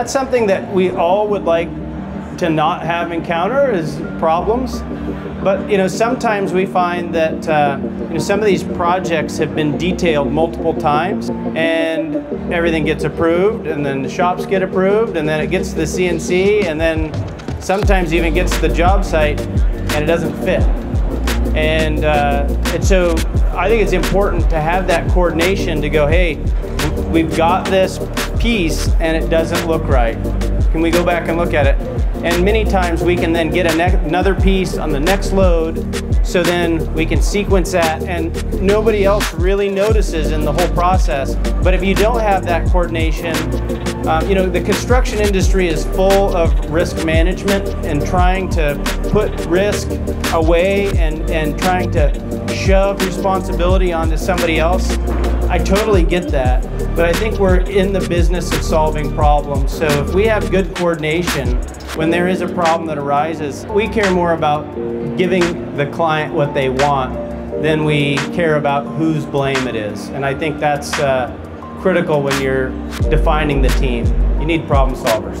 That's something that we all would like to not have encounter is problems. But you know, sometimes we find that uh, you know, some of these projects have been detailed multiple times, and everything gets approved, and then the shops get approved, and then it gets to the CNC, and then sometimes even gets to the job site, and it doesn't fit. And, uh, and so I think it's important to have that coordination to go, hey, we've got this piece and it doesn't look right. Can we go back and look at it? And many times we can then get another piece on the next load so then we can sequence that and nobody else really notices in the whole process. But if you don't have that coordination, um, you know, the construction industry is full of risk management and trying to put risk away and, and trying to shove responsibility onto somebody else. I totally get that, but I think we're in the business of solving problems. So if we have good coordination, when there is a problem that arises, we care more about giving the client what they want than we care about whose blame it is. And I think that's uh, critical when you're defining the team. You need problem solvers.